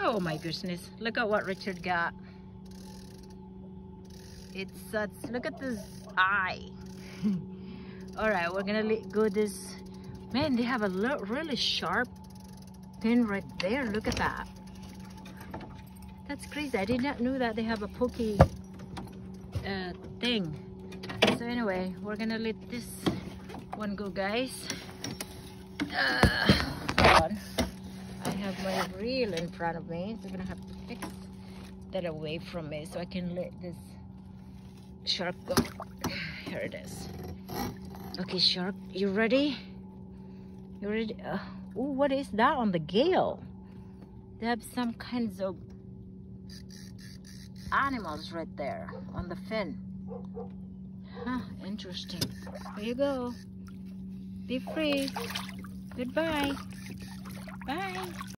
Oh my goodness. Look at what Richard got. It's such, look at this eye. All right, we're gonna let go this. Man, they have a really sharp pin right there. Look at that. That's crazy. I did not know that they have a pokey uh, thing. So anyway, we're gonna let this one go, guys. Uh, reel in front of me, so I'm gonna have to fix that away from me so I can let this shark go. Here it is. Okay, shark, you ready? You ready? Uh, oh, what is that on the gale? They have some kinds of animals right there on the fin. Huh, interesting. There you go. Be free. Goodbye. Bye.